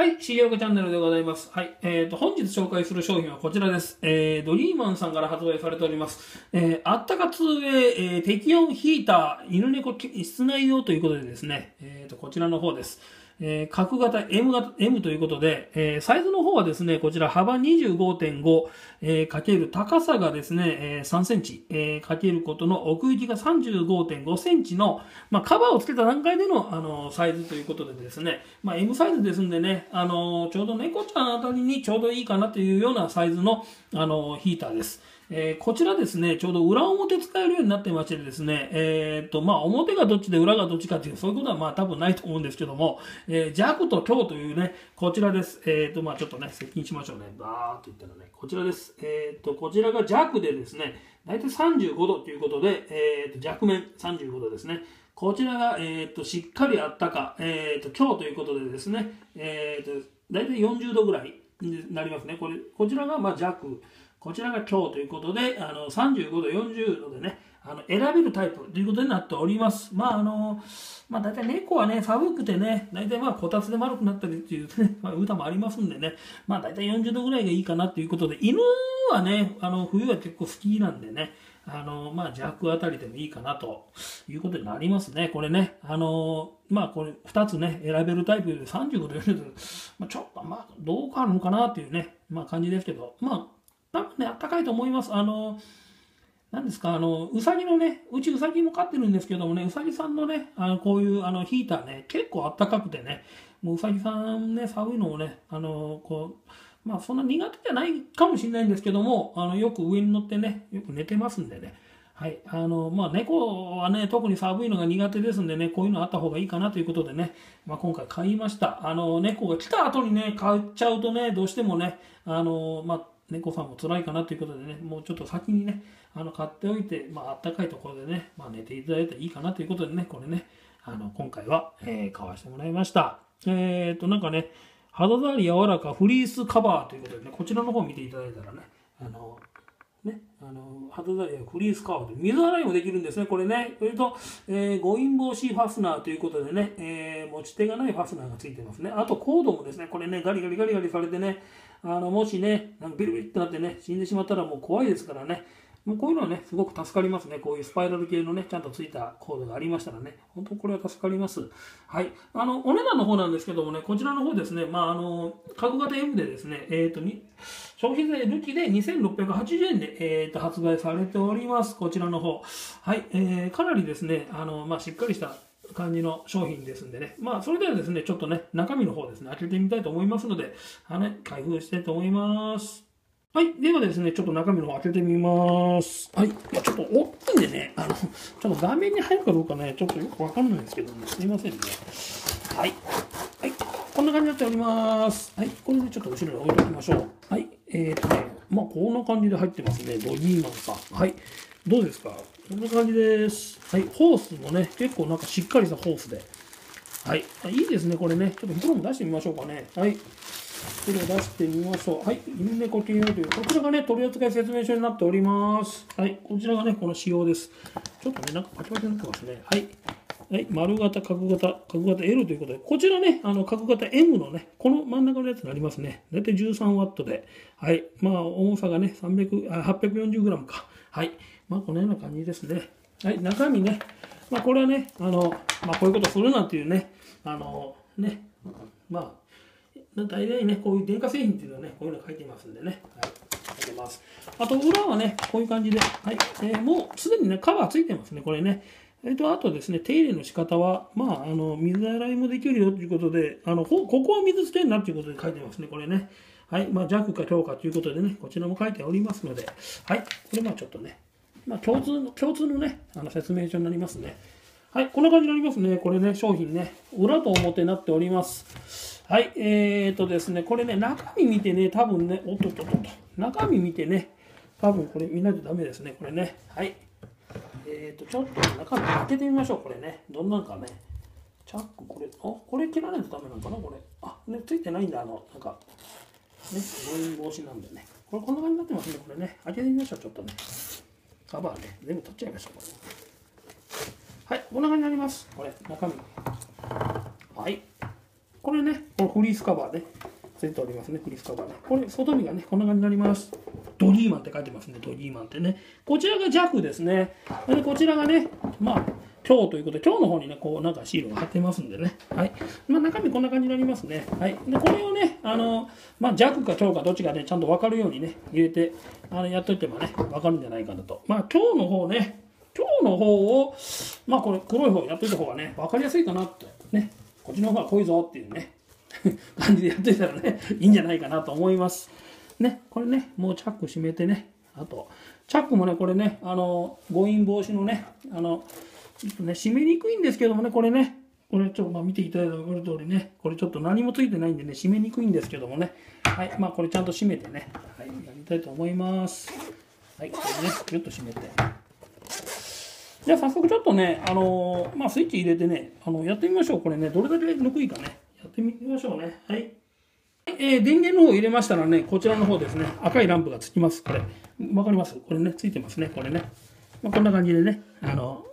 はい、重岡チャンネルでございます。はい、えーと、本日紹介する商品はこちらです。えー、ドリーマンさんから発売されております。えー、あったか 2way、えー、適温ヒーター、犬猫室内用ということでですね、えーと、こちらの方です。えー、角型 M 型、M ということで、えー、サイズの方はですね、こちら幅25.5、えー、かける高さがですね、えー、3センチ、えー、かけることの奥行きが35.5センチの、まあ、カバーをつけた段階での、あの、サイズということでですね、まあ、M サイズですんでね、あの、ちょうど猫ちゃんあたりにちょうどいいかなというようなサイズの、あの、ヒーターです。えー、こちらですね、ちょうど裏表使えるようになってましてですね、えー、っと、まあ、表がどっちで裏がどっちかっていう、そういうことはまあ多分ないと思うんですけども、えー、弱と強というね、こちらです。えー、っと、まあ、ちょっとね、接近しましょうね。バーっと言ったらね、こちらです。えっと、こちらが弱でですね、大体35度ということで、えっと、弱面35度ですね。こちらが、えっと、しっかりあったか、えっと、強ということでですね、えっと、大体40度ぐらいになりますね。これ、こちらがまあ弱。こちらが今日ということで、あの35度、40度でね、あの選べるタイプということになっております。まああの、まあ大体猫はね、寒くてね、大体まあこたつで丸くなったりっていうね、まあ、歌もありますんでね、まあ大体40度ぐらいがいいかなということで、犬はね、あの冬は結構好きなんでね、あの、まあ弱あたりでもいいかなということになりますね。これね、あの、まあこれ2つね、選べるタイプで35度、40度、まあ、ちょっとまあどうかあるのかなっていうね、まあ感じですけど、まあ多分ね、あったかいと思います。あの、何ですか、あの、うさぎのね、うちうさぎも飼ってるんですけどもね、うさぎさんのね、あのこういうあのヒーターね、結構あったかくてね、もううさぎさんね、寒いのをね、あの、こう、まあそんな苦手じゃないかもしれないんですけども、あの、よく上に乗ってね、よく寝てますんでね。はい。あの、まあ猫はね、特に寒いのが苦手ですんでね、こういうのあった方がいいかなということでね、まあ今回買いました。あの、猫が来た後にね、買っちゃうとね、どうしてもね、あの、まあ、猫さんも辛いかなということでね、もうちょっと先にね、あの買っておいて、まああったかいところでね、まあ寝ていただいたらいいかなということでね、これね、あの今回は、えー、買わせてもらいました。えっ、と、なんかね、肌触り柔らかフリースカバーということでね、こちらの方見ていただいたらね、あの、ね、あの肌触りフリースカバーで水洗いもできるんですね、これね。それと、えー、誤飲防止ファスナーということでね、えー、持ち手がないファスナーがついてますね。あとコードもですね、これね、ガリガリガリガリされてね、あのもしね、なんかビリビリってなってね、死んでしまったらもう怖いですからね、もうこういうのはね、すごく助かりますね。こういうスパイラル系のね、ちゃんとついたコードがありましたらね、本当これは助かります。はい。あの、お値段の方なんですけどもね、こちらの方ですね、まあ、あの、角型 M でですね、えっ、ー、と、に消費税抜きで2680円で、えー、と発売されております。こちらの方。はい。えー、かなりですね、あの、まあ、しっかりした感じの商品ですんでね。まあ、それではですね、ちょっとね、中身の方ですね、開けてみたいと思いますので、あの、開封したいと思います。はい。ではですね、ちょっと中身の方開けてみます。はい。いや、ちょっと大きいんでね、あの、ちょっと画面に入るかどうかね、ちょっとよくわかんないんですけども、すいませんね。はい。はい。こんな感じになっております。はい。これでちょっと後ろに置いておきましょう。はい。えーとね、まあ、こんな感じで入ってますね。ボディーマンさん。はい。どうですか？こんな感じです。はい。ホースもね、結構なんかしっかりしたホースで。はい。いいですね、これね。ちょっと袋も出してみましょうかね。はい。袋を出してみましょう。はい。犬猫系用という、こちらがね、取り扱い説明書になっております。はい。こちらがね、この仕様です。ちょっとね、なんかパキパキになってますね。はい。はい、丸型、角型、角型 L ということで、こちらね、あの角型 M のね、この真ん中のやつになりますね。だいたい 13W で、はい、まあ重さがね、300あ 840g か。はい、まあこのような感じですね。はい、中身ね、まあこれはね、あの、まあこういうことするなっていうね、あの、ね、まあ、大体ね、こういう電化製品っていうのはね、こういうの書いてますんでね。はい書いてます。あと裏はね、こういう感じで、はい、えー、もうすでにね、カバーついてますね、これね。えっと、あとですね、手入れの仕方は、まあ、あの、水洗いもできるよということで、あの、ここは水捨てんなということで書いてますね、これね。はい、まあ、弱か強かということでね、こちらも書いておりますので、はい、これまあちょっとね、まあ、共通の、共通のね、あの説明書になりますね。はい、こんな感じになりますね。これね、商品ね、裏と表になっております。はい、えーとですね、これね、中身見てね、多分ね、おっとっとっとっと、中身見てね、多分これ見ないとダメですね、これね。はい。えーと、ちょっと中身開けてみましょう、これね。どんなんかね。チャック、これ、あ、これ切らないとダメなのかな、これ。あ、ね、ついてないんだ、あの、なんか、ね、誤飲防止なんでね。これこんな感じになってますね、これね。開けてみましょう、ちょっとね。カバーね、全部取っちゃいましょう、これ。はい、こんな感じになります。これ、中身。はい。これね、これフリースカバーね。ついておりますね、フリースカバーね。これ、外見がね、こんな感じになります。ドリーマンって書いてますね、ドリーマンってね。こちらが弱ですね。で、こちらがね、まあ、今日ということで、今日の方にね、こう、なんかシールが貼ってますんでね。はい。まあ、中身こんな感じになりますね。はい。で、これをね、あの、まあ、弱か強かどっちかね、ちゃんと分かるようにね、入れて、あの、やっといてもね、分かるんじゃないかなと。まあ、今日の方ね、今日の方を、まあ、これ、黒い方やっといた方がね、分かりやすいかなって、ね。こっちの方が濃いぞっていうね。感じでやってたらね、いいんじゃないかなと思います。ね、これね、もうチャック閉めてね、あと、チャックもね、これね、あの、誤飲防止のね、あの、ちょっとね、閉めにくいんですけどもね、これね、これちょっとまあ見ていただいたら分かる通りね、これちょっと何もついてないんでね、閉めにくいんですけどもね、はい、まあこれちゃんと閉めてね、はい、やりたいと思います。はい、これね、ぎゅっと閉めて。じゃあ早速ちょっとね、あのー、まあスイッチ入れてね、あの、やってみましょう。これね、どれだけぬくいかね。やってみましょうね。はい。えー、電源の方入れましたらね、こちらの方ですね、赤いランプがつきます。これ。わかります？これね、ついてますね。これね。まあ、こんな感じでね、あの、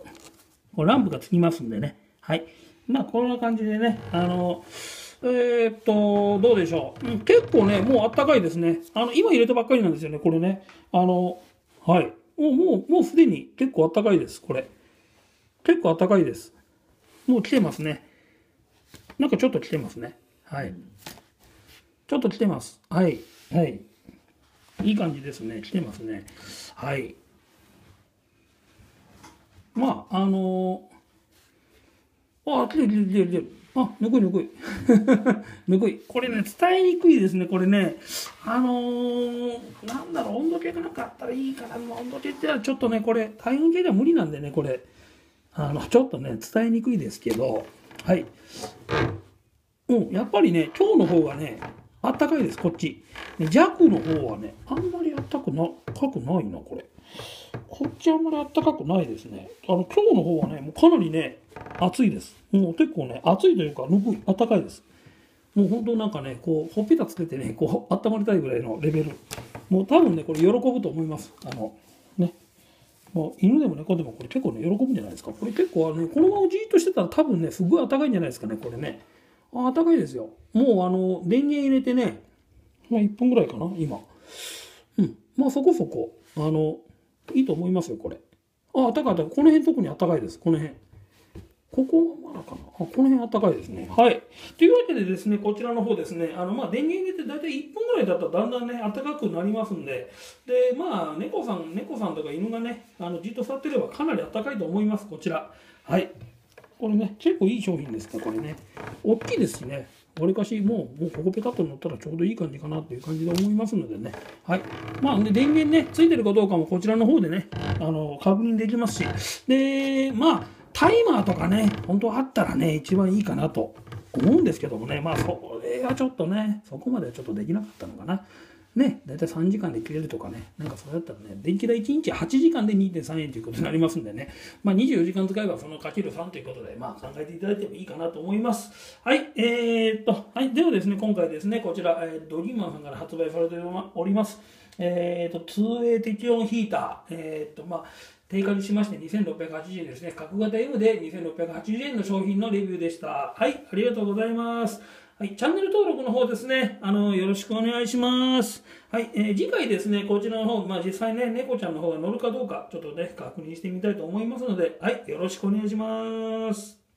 こランプがつきますんでね。はい。まあ、こんな感じでね、あの、えー、っと、どうでしょう。結構ね、もうあったかいですね。あの、今入れたばっかりなんですよね、これね。あの、はい。もう、もう、もうすでに結構あったかいです、これ。結構あったかいです。もう来てますね。なんかちょっと来てますね。はい。ちょっと来てます。はい。はい。いい感じですね。来てますね。はい。まあ、あのー、あ、来てる来てる来てる来てる。あ、ぬくいぬくい。ぬくい。これね、伝えにくいですね、これね。あのー、なんだろう、温度計がなかったらいいかな。温度計ってちょっとね、これ、体温計では無理なんでね、これ。あの、ちょっとね、伝えにくいですけど、はい。うん、やっぱりね、今日の方がね、あったかいです、こっち。弱の方はね、あんまりあったくな、かくないな、これ。こっちあんまりあったかくないですね。あの、今日の方はね、もうかなりね、暑いです。もう結構ね、暑いというか、ぬくい、あったかいです。もう本当なんかね、こう、ほっぺたつけてね、こう、温まりたいぐらいのレベル。もう多分ね、これ喜ぶと思います。あの、ね。もう犬でも猫でもこれ結構ね、喜ぶんじゃないですか。これ結構あの、このままじっとしてたら多分ね、すごい暖かいんじゃないですかね、これね。あ暖かいですよ。もうあの、電源入れてね、まあ1分ぐらいかな、今。うん。まあそこそこ、あの、いいと思いますよ、これ。あ、暖かい、この辺特に暖かいです、この辺。ここはまだかなあ、この辺暖かいですね。はい。というわけでですね、こちらの方ですね、あの、まあ、電源入れて大体1分ぐらいだったらだんだんね、暖かくなりますんで、で、まあ、猫さん、猫さんとか犬がね、あの、じっと触ってればかなり暖かいと思います、こちら。はい。これね、結構いい商品ですか、これね。大きいですしね。わりかしもう、もうここペタッと乗ったらちょうどいい感じかなっていう感じで思いますのでね。はい。まあ、で、電源ね、ついてるかどうかもこちらの方でね、あの、確認できますし。で、まあ、タイマーとかね、本当あったらね、一番いいかなと思うんですけどもね、まあ、それはちょっとね、そこまではちょっとできなかったのかな。ね、大体3時間で切れるとかね、なんかそれだったらね、電気代1日8時間で2.3円ということになりますんでね、まあ、24時間使えばそのかける3ということで、まあ、考えていただいてもいいかなと思います。はい、えー、っと、はい、ではですね、今回ですね、こちら、えー、ドリーマンさんから発売されております、えー、っと、2A 適温ヒーター、えー、っと、まあ、定価にしまして2680円ですね。角型 M で2680円の商品のレビューでした。はい、ありがとうございます。はい、チャンネル登録の方ですね、あの、よろしくお願いします。はい、えー、次回ですね、こちらの方、まあ実際ね、猫ちゃんの方が乗るかどうか、ちょっとね、確認してみたいと思いますので、はい、よろしくお願いします。